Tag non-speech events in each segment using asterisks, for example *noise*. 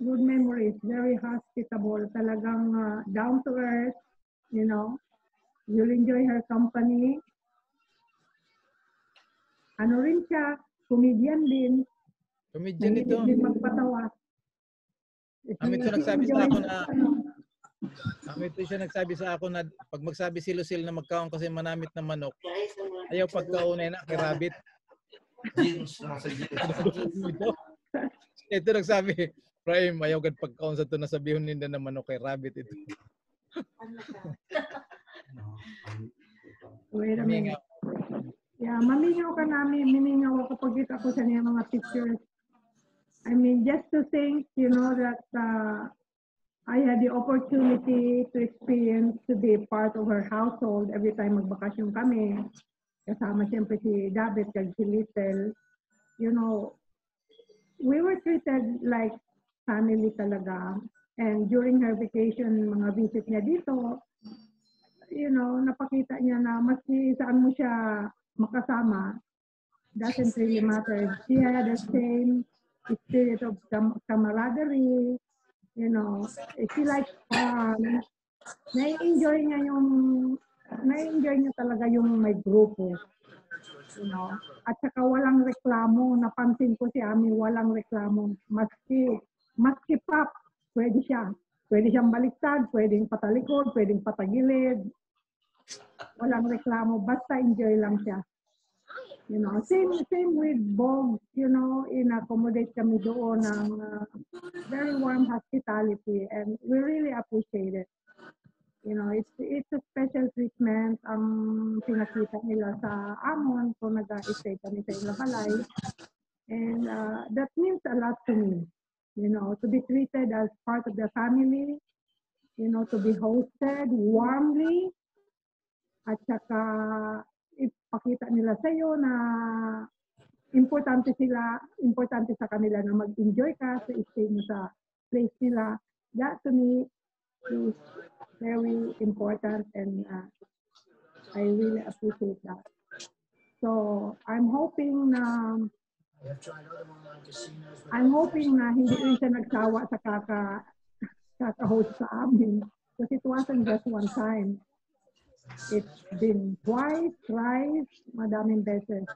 good memories, very hospitable, talagang uh, down to earth, you know. You'll enjoy her company. Ano rin siya, comedian din. Comedian ito. Din magpatawa. Kami ito nagsabi sa ako na kami ito siya nagsabi sa ako na pag magsabi si Lucille na magkaon kasi manamit ng manok, ayaw pagkaunay na kay rabbit. Ito. *laughs* ito nagsabi, Prime, ayaw gad pagkaon sa ito na sabihin nila na manok kay rabbit ito. *laughs* Wait a minute. nga, Yeah, mamingaw ka namin. Mimingaw ako pag kita ko sa niya mga pictures. I mean, just to think, you know, that uh, I had the opportunity to experience to be part of her household every time magbakasyon kami. Kasama siyempre si David kag si Little. You know, we were treated like family talaga. And during her vacation, mga visit niya dito, you know, napakita niya na maski saan mo siya makasama, doesn't really matter. She had the same spirit of cam- camaraderie, you know, she likes fun. Nai-enjoy niya yung, nai-enjoy niya talaga yung may grupo. You know, at saka walang reklamo, napansin ko si Ami, walang reklamo. Maski, maski pop, pwede siya. Pwede siyang baliktad, pwedeng patalikod, pwedeng patagilid. Walang reklamo, basta enjoy lang siya. You know, same same with Bog, you know, in-accommodate kami doon ng uh, very warm hospitality and we really appreciate it. You know, it's it's a special treatment ang pinakita nila sa Amon kung nag-stay kami sa Ilabalay. And uh, that means a lot to me. You know, to be treated as part of the family, you know, to be hosted warmly, at saka ipakita nila sa iyo na importante sila, importante sa kanila na mag-enjoy ka sa stay mo sa place nila. That to me is very important and uh, I really appreciate that. So I'm hoping na I'm hoping na hindi rin siya nagsawa sa kaka kaka-host sa amin. Because it wasn't just one time. It's been twice, thrice, madaming beses.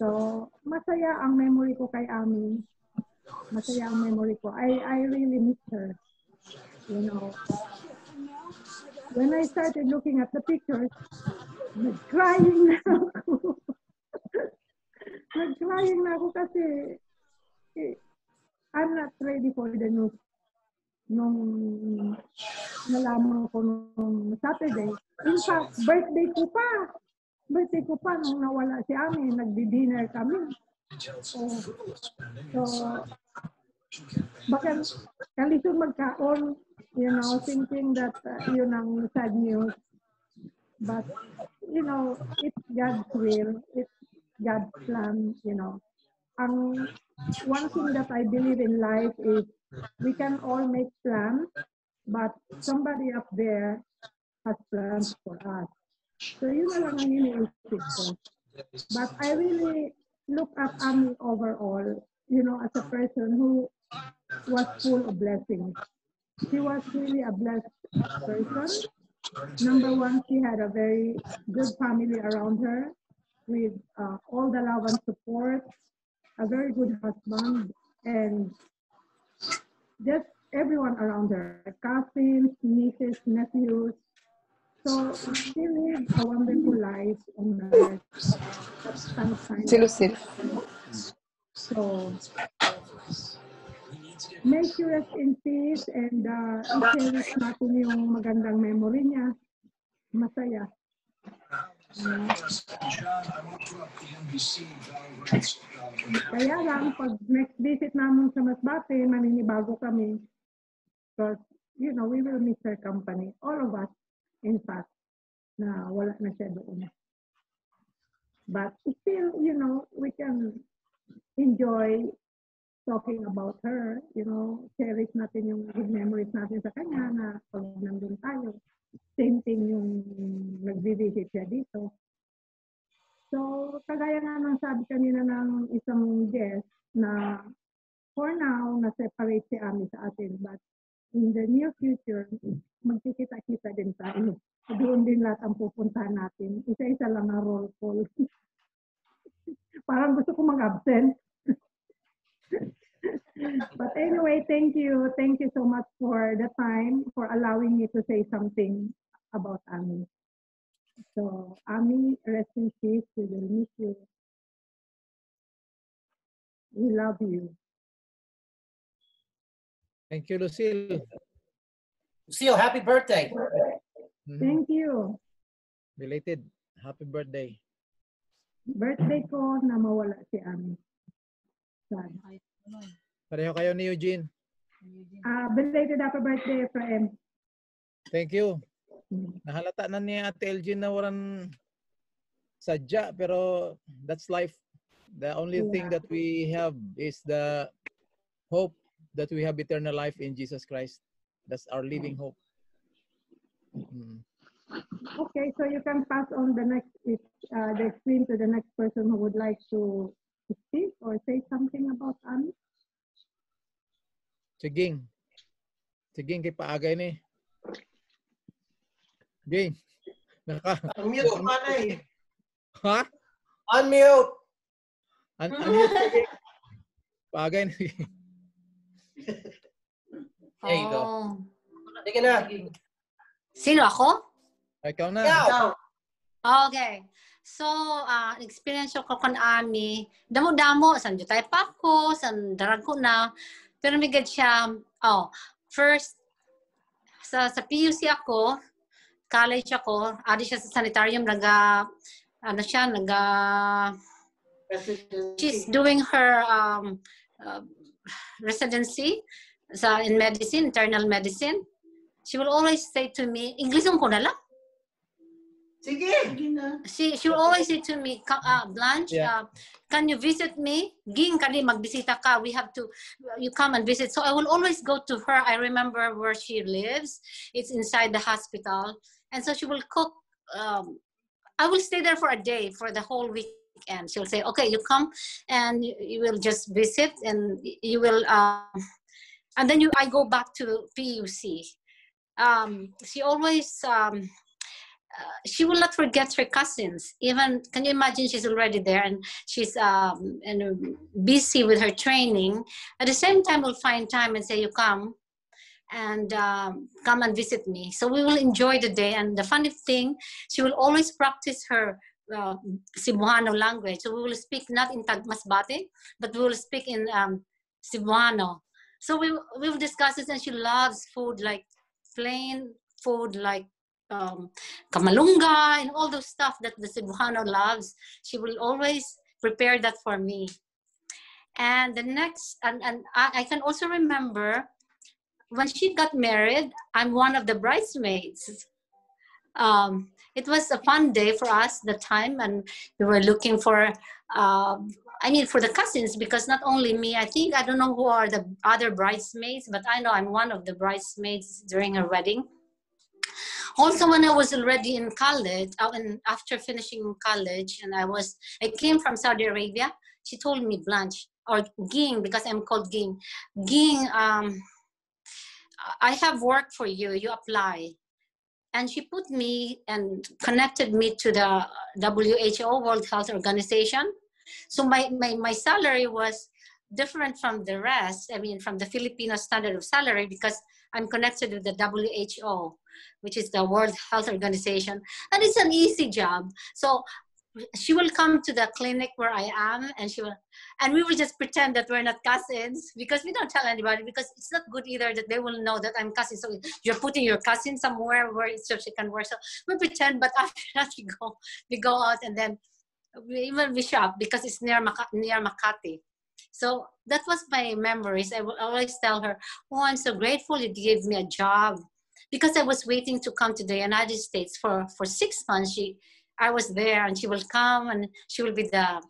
So, masaya ang memory ko kay Ami. Masaya ang memory ko. I, I really miss her. You know, when I started looking at the pictures, nag-crying na ako. *laughs* nag-crying na ako kasi eh, I'm not ready for the news nung nalaman ko nung Saturday. In fact, birthday ko pa. Birthday ko pa nung nawala si Ami. Nagdi-dinner kami. So, so baka kalisod magkaon, you know, thinking that uh, yun ang sad news. But, you know, it's God's will. It's God's plan, you know. Ang one thing that I believe in life is we can all make plans, but somebody up there has plans for us. So yun na lang ang. But I really look at Ami overall, you know, as a person who was full of blessings. She was really a blessed person. Number one, she had a very good family around her with uh, all the love and support, a very good husband, and just everyone around her, cousins, nieces, nephews. So she lived a wonderful life on earth. Lucille. So may she rest in peace and uh, i-cherish natin yung magandang memory niya. Masaya. Kaya lang, pag next visit namin sa Masbate, maninibago kami. Because, you know, we will miss her company. All of us, in fact, na wala na siya doon. But still, you know, we can enjoy talking about her, you know, cherish natin yung good memories natin sa kanya na pag nandun tayo. Same thing yung nag-visit siya dito. So, kagaya nga ng sabi kanina ng isang guest na for now, na-separate si Ami sa atin. But in the near future, magkikita-kita din tayo. Doon din lahat ang pupuntahan natin. Isa-isa lang ang roll call. *laughs* Parang gusto ko mag-absent. *laughs* But anyway, thank you. Thank you so much for the time, for allowing me to say something about Ami. So, Ami, rest in peace. We will miss you. We love you. Thank you, Lucille. Lucille, happy birthday. Mhm. Thank you. Related. Happy birthday. Birthday ko na mawala si Ami. Sad. Pareho kayo ni Eugene. Ah, belated happy birthday, Efraim. Thank you. Mm. Nahalata na ni Ate Elgin na waran sadya pero that's life. The only thing Yeah. that we have is the hope that we have eternal life in Jesus Christ. That's our living hope. Mm. Okay, so you can pass on the next uh, the screen to the next person who would like to speak or say something about Ami. Siging. Siging kay paagay ni. Ging. Naka. Unmute ka na eh. Ha? Unmute. An unmute. Paagay ni. There you go. Oh. Sige na. Sino ako? Ikaw na. Ikaw. Okay. So, ah experience ko kon ani, damo-damo san tayo pa ko, san darag ko na. Pero may gad siya, oh, first sa sa PUC ako, college ako, adi siya sa sanitarium naga ano siya, naga she's doing her um, uh, residency sa in medicine, internal medicine. She will always say to me, English ko na lang. Sige. she she will always say to me, uh, Blanche, Yeah. uh, can you visit me? Ging kani magbisita ka. We have to, you come and visit. So I will always go to her. I remember where she lives. It's inside the hospital, and so she will cook. Um, I will stay there for a day for the whole weekend. She'll say, "Okay, you come, and you, you will just visit, and you will." Um, and then you, I go back to PUC. Um, she always. Um, uh, she will not forget her cousins. Even can you imagine? She's already there and she's um, and busy with her training. At the same time, we'll find time and say, "You come and um, come and visit me." So we will enjoy the day. And the funny thing, she will always practice her uh, Cebuano language. So we will speak not in Tagmasbate, but we will speak in um, Cebuano. So we we will discuss this, and she loves food like plain food like um, kamalunga and all those stuff that the Cebuano loves. She will always prepare that for me. And the next, and, and I, I can also remember when she got married, I'm one of the bridesmaids. Um, it was a fun day for us the time, and we were looking for, um, I mean, for the cousins because not only me, I think I don't know who are the other bridesmaids, but I know I'm one of the bridesmaids during her wedding also when i was already in college uh, and after finishing college and i was i came from saudi arabia. She told me blanche or ging because i'm called ging. Ging um, i have work for you. You apply. And she put me and connected me to the who world health organization. So my, my, my salary was different from the rest i mean from the filipino standard of salary because i'm connected with the who which is the World Health Organization. And it's an easy job. So she will come to the clinic where I am and she will, and we will just pretend that we're not cousins because we don't tell anybody because it's not good either that they will know that I'm cousin. So you're putting your cousin somewhere where it's so she can work. So we pretend, but *laughs* after that we go, we go out and then we even we shop because it's near, Maka- near Makati. So that was my memories. I will always tell her, "Oh, I'm so grateful you gave me a job." Because I was waiting to come to the United States for, for six months. She, I was there, and she will come, and she will be the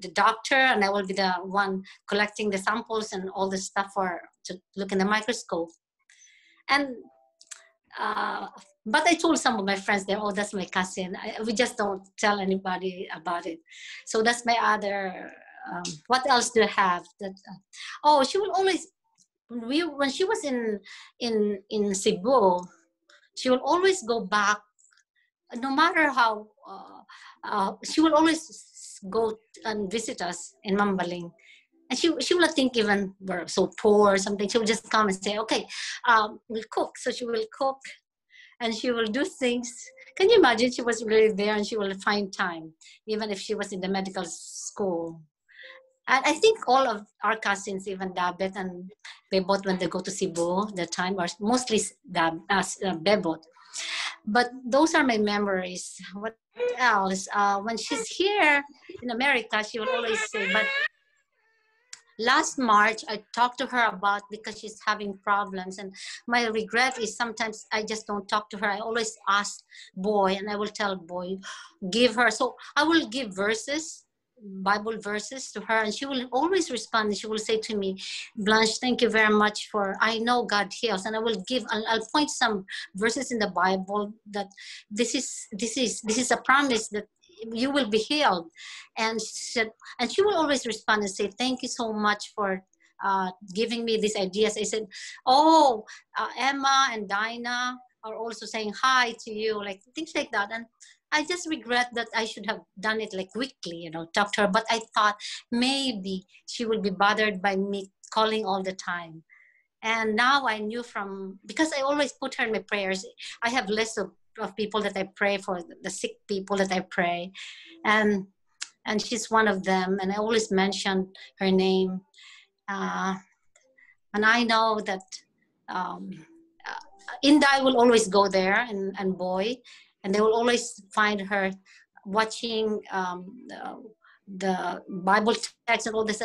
the doctor, and I will be the one collecting the samples and all the stuff for to look in the microscope. And uh, but I told some of my friends there, oh, that's my cousin. I, we just don't tell anybody about it. So that's my other um, what else do I have? That uh, oh, she will always we when she was in in in Cebu, she will always go back, no matter how. Uh, uh, she will always go and visit us in Mambaling. And she, she will think even we're so poor or something. She will just come and say, okay, um, we'll cook. So she will cook and she will do things. Can you imagine? She was really there and she will find time, even if she was in the medical school. And I think all of our cousins, even Dabet and Bebot, when they go to Cebu, the time, are mostly Dab, uh, Bebot. But those are my memories. What else? Uh, when she's here in America, she will always say, but last March, I talked to her about because she's having problems. And my regret is sometimes I just don't talk to her. I always ask boy, and I will tell boy, give her. So I will give verses. Bible verses to her, and she will always respond. She will say to me, Blanche, thank you very much for, I know God heals. And I will give, I'll, I'll point some verses in the Bible that this is, this is, this is a promise that you will be healed and she said and she will always respond and say thank you so much for uh, giving me these ideas i said oh uh, emma and dinah are also saying hi to you like things like that and i just regret that i should have done it like quickly, you know talk to her. But i thought maybe she will be bothered by me calling all the time. And now i knew from because i always put her in my prayers. I have lists of of people that I pray for, the sick people that I pray, and and she's one of them. And I always mention her name, uh, and I know that um, uh, Inday will always go there, and and boy, and they will always find her watching um, uh, the Bible text and all this,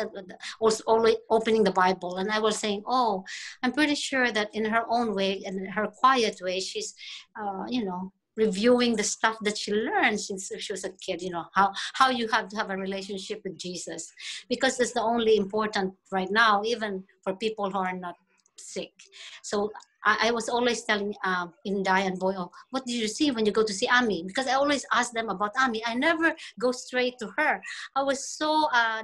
also always opening the Bible. And I was saying, oh, I'm pretty sure that in her own way, in her quiet way, she's, uh, you know, reviewing the stuff that she learned since she was a kid. You know how how you have to have a relationship with Jesus, because it's the only important right now, even for people who are not sick. So I, I was always telling um, Inday and Boy, what did you see when you go to see Ami? Because I always ask them about Ami. I never go straight to her. I was so uh,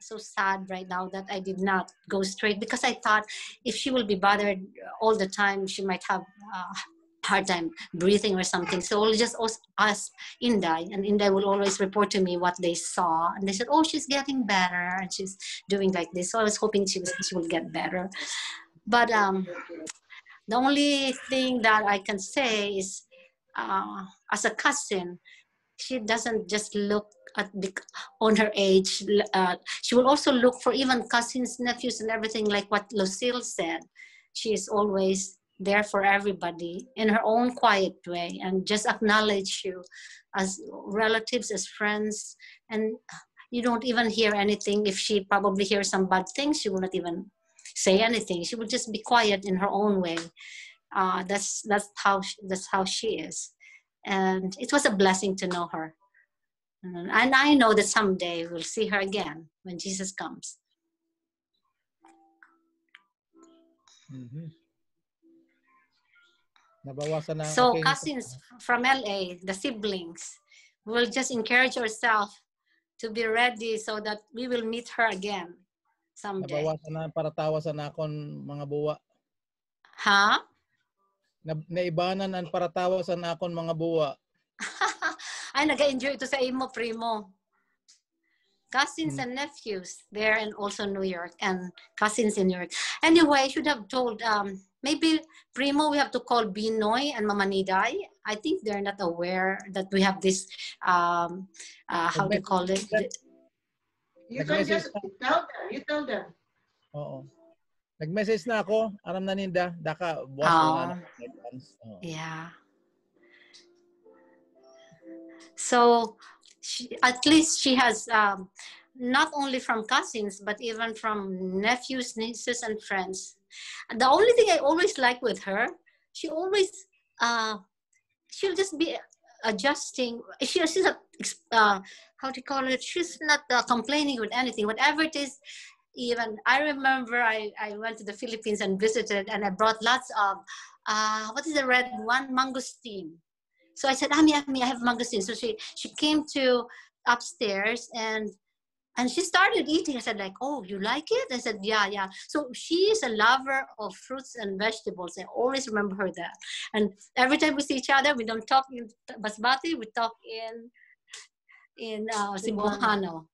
so sad right now that I did not go straight because I thought if she will be bothered all the time, she might have uh, hard time breathing or something. So I'll just ask Inday, and Inday will always report to me what they saw. And they said, "Oh, she's getting better, and she's doing like this." So I was hoping she was, she will get better. But um, the only thing that I can say is, uh, as a cousin, she doesn't just look at the, on her age. Uh, she will also look for even cousins, nephews, and everything, like what Lucille said. She is always there for everybody in her own quiet way and just acknowledge you as relatives, as friends. And you don't even hear anything. If she probably hears some bad things, she will not even say anything. She will just be quiet in her own way. Uh, that's that's how she, that's how she is, and it was a blessing to know her. And I know that someday we'll see her again when Jesus comes. Mm-hmm. So cousins from LA, the siblings, will just encourage yourself to be ready so that we will meet her again someday. Nabawasan na para tawasan na akon mga buwa. Ha? Na, naibanan ang para tawasan na akon mga buwa. *laughs* Ay, nag-enjoy ito sa imo, primo. Cousins Hmm. and nephews there and also New York and cousins in New York. Anyway, I should have told, um, maybe Primo, we have to call Binoy and Mama Niday. I think they're not aware that we have this, um, uh, how do you call it? You can just tell them. You tell them. Oo. Nag-message na ako, aram na ninda, daka buwas Oh. na. Oo. Yeah. So she, at least she has um, not only from cousins, but even from nephews, nieces, and friends. And the only thing I always like with her, she always, uh, she'll just be adjusting. She, she's not, uh, how to call it? She's not uh, complaining with anything. Whatever it is, even I remember I, I went to the Philippines and visited, and I brought lots of uh, what is the red one? Mangosteen. So I said, Ami, Ami, I have mangosteen. So she she came to upstairs and and she started eating. I said, like, oh, you like it? I said, yeah, yeah. So she is a lover of fruits and vegetables. I always remember her that. And every time we see each other, we don't talk in Basmati, we talk in in uh, Cebuano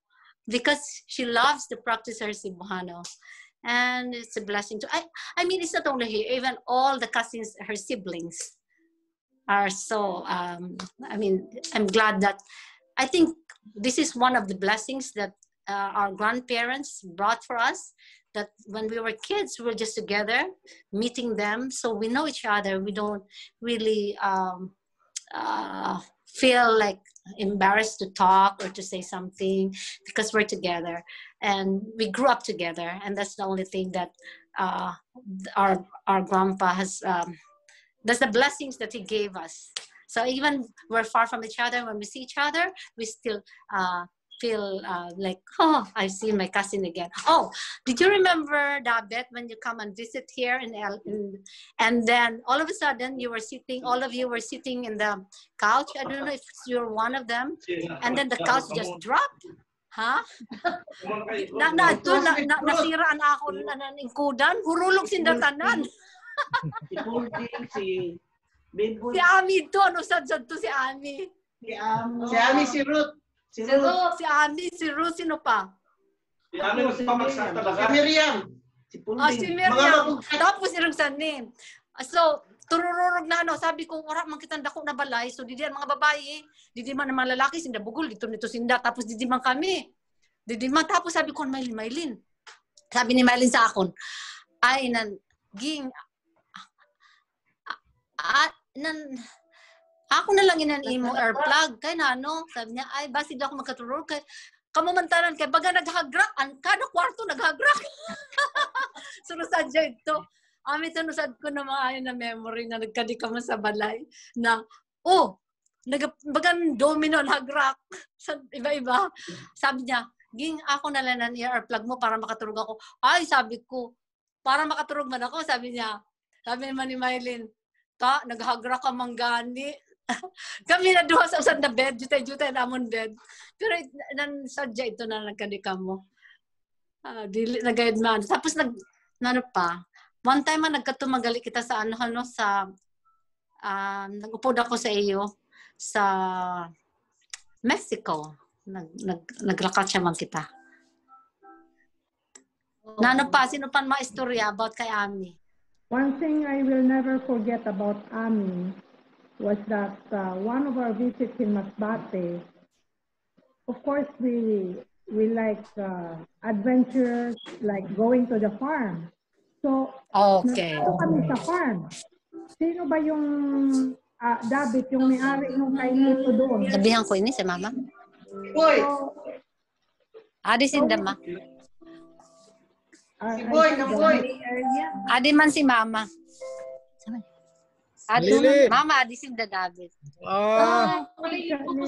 because she loves to practice her Cebuano. And it's a blessing to I I mean it's not only here, even all the cousins, her siblings are so um I mean I'm glad that I think this is one of the blessings that uh, our grandparents brought for us that when we were kids we were just together meeting them. So we know each other. We don't really um, uh, feel like embarrassed to talk or to say something because we're together. And we grew up together and that's the only thing that uh, our our grandpa has um, that's the blessings that he gave us. So even we're far from each other. When we see each other we still uh, feel uh, like oh i've seen my cousin again oh did you remember David when you come and visit here in, El- in and then all of a sudden you were sitting all of you were sitting in the couch i don't know if you're one of them and then the couch just dropped Ha? Na, na, ito, na, na, nasira na ako na naningkudan. Hurulog sindatanan. *laughs* Si Ami to, ano sad to si Ami. si Amo. Si Ami, si Ruth. Si Ruth. Si Ami, si Ruth, sino pa? Yan ang pamagsak Si. Miriam. Si Ah, si Pulding. Miriam. Tapos irang sanin. So, turururog na ano, sabi ko, wala man kitang dako na balay. So, didi ang mga babae, didi man ang mga lalaki, sinda bugol, dito nito sinda. Tapos didi man kami. Didi man. Tapos sabi ko, Maylin, Maylin. Sabi ni Maylin sa akon, ay, nan, ging, ah, nan, ako na lang inan imo airplug. Kay na ano, sabi niya, ay, basid ako magkaturur. Kay, kamumantaran kay baga naghagrak, ang kada kwarto naghagrak. *laughs* Sunusad siya ito. Ami tunusad ko na maayon na memory na nagkadi ka mo sa balay na, oh, nag bagan domino nagrak *laughs* sa iba-iba. Sabi niya, ging ako na lang ng ear plug mo para makatulog ako. Ay, sabi ko, para makatulog man ako, sabi niya. Sabi naman ni Mylene, ta, naghagrak ka manggani. *laughs* Kami na duha sa usan na bed, jutay-jutay na amon bed. Pero it- nan sadya ito na nagkadika mo. Ah, dili na guide man. Tapos nag ano pa, one time man nagkatumagali kita sa ano ano sa um, nag-upod ako sa iyo sa Mexico. Nag, nag, nagrakat siya man kita. Na ano pa, sino pa mga istorya about kay Ami? One thing I will never forget about Ami was that uh, one of our visits in Masbate, of course, we we like uh, adventures, like going to the farm. So, Okay. kami sa farm. Sino ba yung ah, David, yung may-ari ng kainito doon? Sabihan ko ini si mama. Boy. So, Adi sindama. ah, Si Boy, the Boy. Adi man si mama. aduh Lili. mama, this is the rabbit. Oh.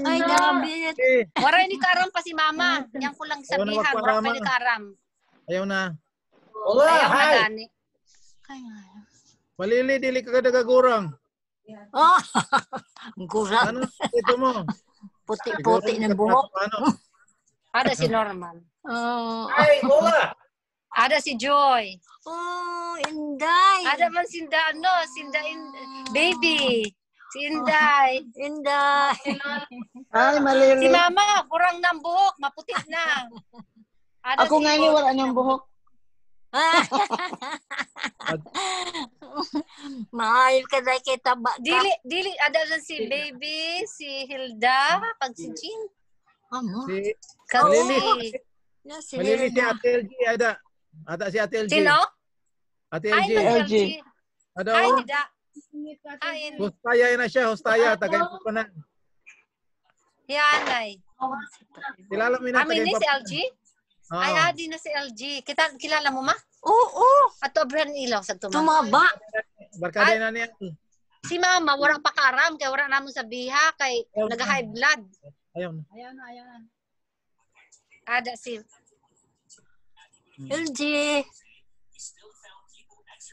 Ay, rabbit. Wara ni karam pa si mama. Yang kulang sabihan, wara pa ni karam. Ayaw na. Wala, hi. Magani. Malili, dili ka kadagagurang. Oh, gurang. Ano ito mo? Puti-puti ng buhok. Si Norman. Oh. Ay. Ada si Joy. oh inday. Ada man si ano, si in, baby. Si Inday. *laughs* Inday. Ay, Si malili. mama, kurang ng buhok, maputi na. Ada Ako si nga ni wala ng buhok. *laughs* Mahal ka na kita ba? Dili, dili, ada na si baby, si Hilda, kag si Jean. Amo. Si, Kag Malili. si, Na si malili si. Ate LG, ada. Ada si Ate LG. sino? Ate Ay, LG. no, LG. LG. Ada Ay, oh. Hilda. Ay, Hostaya na siya, hostaya. Tagay pa pa na. Yanay. Kilala mo na Amin ni si LG? Oo. Ay, adi na si LG. Kita, kilala mo ma? Oo, At Abraham Ilaw sa tuma. tumaba. Barkada Ay. na niya. Si mama, wala pa karam, kaya wala namon sa biha, kay Ayaw na. nag-high blood. Ayaw na. Ada si, LG.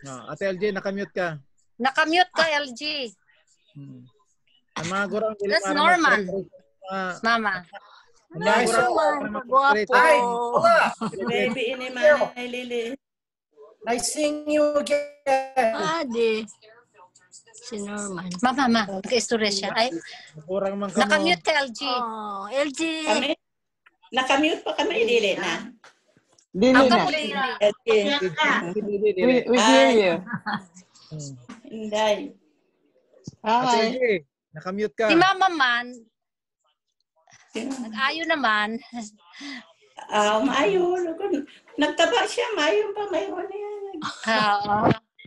Ah, Ate LG, nakamute ka. nakamute ka LG. Hmm. Ang mga gurang dili That's normal. Ah, Mama. Nice naman. Ay, hola. Baby ini mana Lily? Nice seeing you again. Adi. Si Norman. Mama, ma, nag-istorya siya. Ay, nakamute ka, LG. Oh, LG. Kami? Nakamute pa kami, Lily na. Dili Ang na. Okay. We, we hear you. *laughs* Inday. Hi. LG, nakamute ka. Si Mama man, nag-ayo naman. Ah, maayo. Nagtaba siya, maayo pa, mayroon na yan. Oo.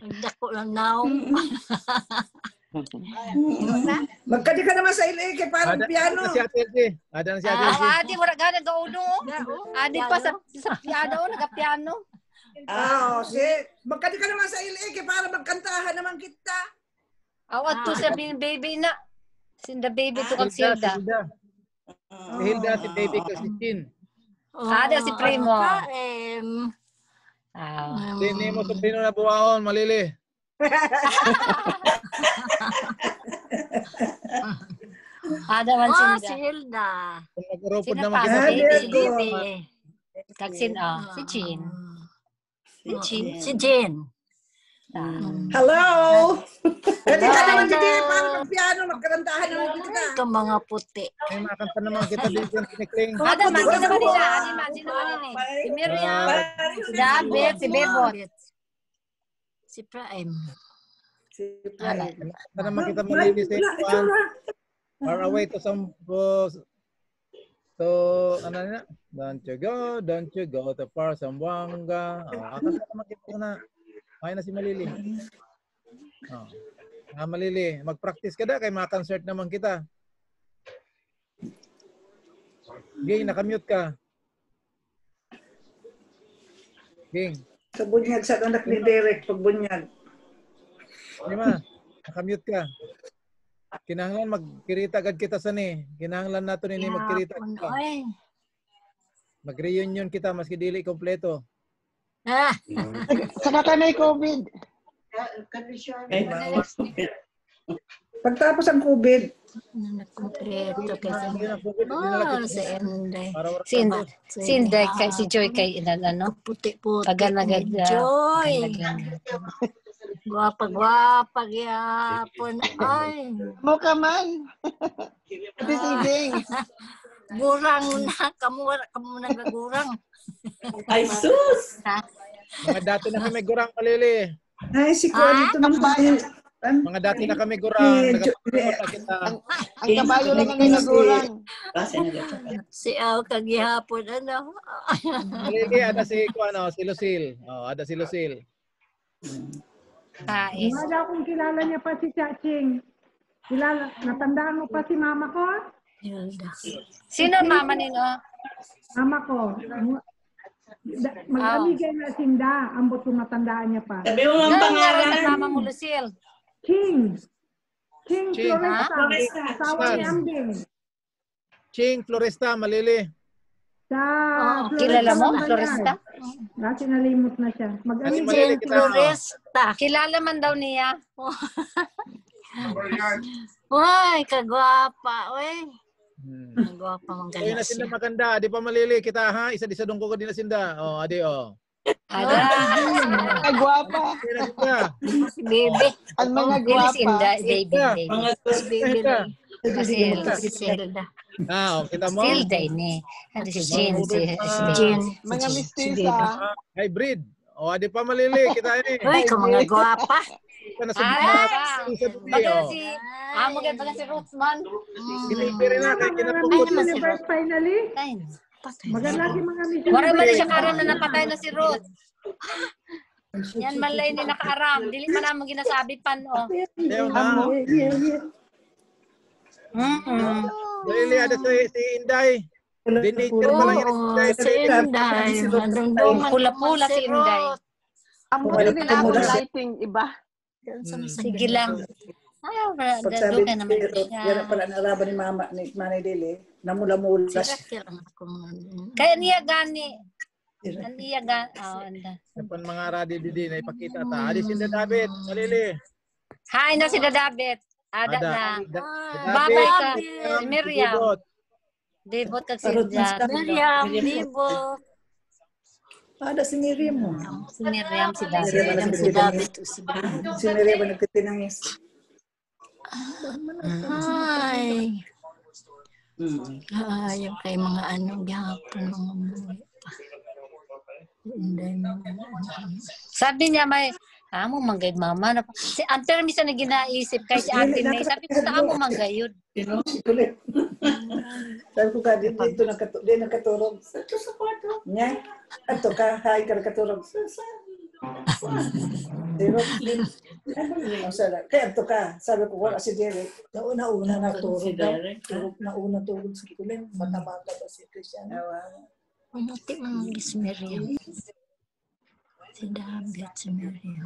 Nagdako lang now. *laughs* Magkadi ka naman sa ilike para Ada, piano. ada na si Ate LG. Ada na si Ate Ah, adi, wala ka nag-audo. Adi pa sa, sa piano, nag-piano. Ah, oh, si magkadi ka naman sa ilike para magkantahan naman kita. Awat to sa bin- baby na. Sinda baby to Hilda, si Silda. Hilda. Si Hilda, si baby ko, si Chin. Ada si Primo. Kaem. Ah. Si Nemo Sobrino na buwaon, malili. *laughs* Ada man Oh, si. Hilda. Kung nag-uropod Sino naman. Ah, Si Baby. good. Bibi. Kag Sin, oh, si Chin. Si Chin. Si Jen. Ah. Hello. Hello. naman dito para magpiano, magkantahan naman kita. Ka mga puti. May makanta naman kita dito ng kinikling. Ada man, sino man nila? Adi man, sino man nila? Si Miriam, si David, si Bebot. Si Prime. Ala. Makanta naman kita malili sa Wala, ikuan. itsura. Far away to some to ano na don't you go don't you go to far Zamboanga oh, akanta naman kita na ay na si Malili oh. ah, Malili mag-practice ka da kay ma-concert naman kita Ging, nakamute ka. Ging, Sa bunyag sa anak ni Derek, pag bunyag. Di ma, nakamute ka. Kinahanglan magkirita agad kita sa ni. Kinahanglan nato ni magkirita Yapon, kita. oy. Mag-reunion kita maski dili kompleto. Ah, Saka ka may COVID. Ay, Pagtapos ang COVID, kasi. Na COVID, hindi na Oh, si ka- Inday, kay, si Joy kay ilan, ano? Puti-puti. Paganagad. Joy. Gwapa-gwapa gyapon. Ay, Mo ka man. *laughs* Evening. gurang na. Kamu, kamu nagagurang. Ay, sus! Mga dati na kami gurang kalili. ay si Kuya dito naman. Mga dati na kami gurang. Kita. Ang kabayo lang ang nagagurang. Kasi na Si Al kagihapon, ano? Kalili, ada si, ko, ano, si Lucille. Oh, ada si Lucille. Kais. Wala akong kilala niya pa si Chaching. Kilala, natandaan mo pa si mama ko? Hilda. Sino ang mama nino? Mama ko. Da- Mag-amigay na sinda, ambot kung matandaan niya pa. Sabi mo ang Ano sa pangalan? mama mo, Lucille? King. King King, Floresta. Floresta. Asawa ni Ambing. Ching, Floresta, malili. Sa Oo, Kilala mo? Floresta? Dati nalimot na siya. Malili Jen kita. Floresta. Kilala man daw niya. Uy, kagwapa, uy. Hmm. Kagwapa mong Kaya na ganyan sinda siya. maganda. Di pa malili kita ha. Isa-isa dong ko din na sinda. Oh, adi oh. Ada. *laughs* Ay, gwapa. Kaya na sinda. Si Bebe. Ang mga gwapa. baby, baby. Mga Si Bebe Hilda. lang. Silda. Si Hilda. Ah, oh, kita mo. Silda ini. Ano si Jean? Si, si Jen. Mga Si mistisa. Ah, hybrid. Oh, adi pa malili kita ini. Uy, ka mga gwapa. Kita na sa Ah, Baga oh. si, amo gaya baga si Ruthman. Kinipiri na kay kinapukot. Miss Universe finally. Ay, Maganda si mga Miss Wala man Universe. siya karam na napatay na si Ruth. Yan man lang ni nakaaram. Dili man namo ginasabi pan oh. Ayaw na. Mm-mm. Malili, ada si, si Inday. Dinature pala yan si Inday. si Inday. Pula-pula si Inday. Ang buti nila ang lighting, iba. Sige lang. Wala. Pagsabi ni siya. yan pala nalaban ni mama ni Manay Dili, namula-mula siya. Kaya niya gani. Niya gani. Oh, anda. Kapan mga radi didi na ipakita ta. Adi si David. Malili. Hi na si Dadabet. Ada, ada. Nah. Miriam. Debot ke Miriam, Debot. Ada si Miriam. Si Miriam, si Si Miriam, si David. Si Miriam, nagkatinangis. Ay. Hai, yung kay mga ano, gihapon mga muli. Sabi niya may amo manggayud mama na si ang termi sa na ginaisip kay si Auntie May sabi ko sa amo manggayud Sino? Kulit. *laughs* Sabi ko ka, dito, dito nakatu- di nakaturog. Ito sa kwarto. Nya? Ato ka, hay ka nakaturog. Pero, ano? Kaya ato ka, sabi ko, wala si Derek. Nauna-una na turog Si. Derek. Turog na-una turog sa kulit. Mata-mata ba si Christian? Umuti mo si Miriam. Siddham Gachamarya.